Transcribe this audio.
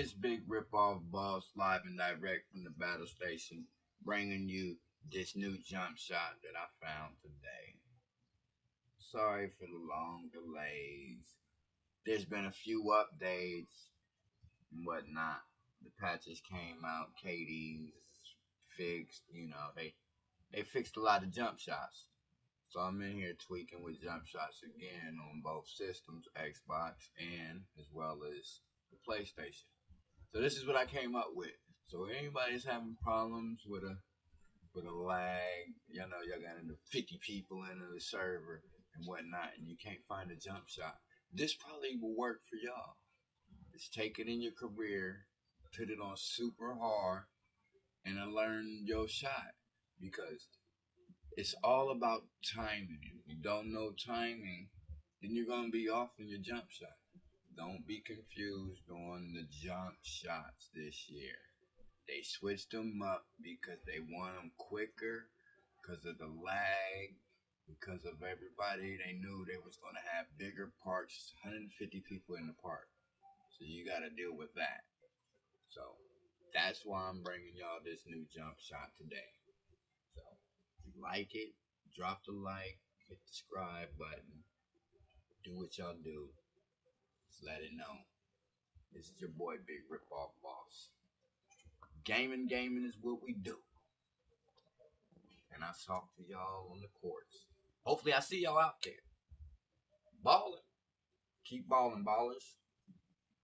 It's Big Rip Off Boss live and direct from the battle station, bringing you this new jump shot that I found today. Sorry for the long delays. There's been a few updates and whatnot. The patches came out, KD's fixed, you know, they they fixed a lot of jump shots. So I'm in here tweaking with jump shots again on both systems, Xbox and as well as the PlayStation. So this is what I came up with. So anybody's having problems with a with a lag, you know, y'all got into 50 people in the server and whatnot, and you can't find a jump shot. This probably will work for y'all. Just take it in your career, put it on super hard, and learn your shot because it's all about timing. If you don't know timing, then you're gonna be off in your jump shot. Don't be confused on the jump shots this year. They switched them up because they want them quicker, because of the lag, because of everybody. They knew they was gonna have bigger parks, 150 people in the park. So you gotta deal with that. So that's why I'm bringing y'all this new jump shot today. So if you like it, drop the like, hit the subscribe button, do what y'all do. Just let it know. This is your boy Big Rip Off Boss. Gaming, gaming is what we do. And I talk to y'all on the courts. Hopefully I see y'all out there. Balling. Keep balling, ballers.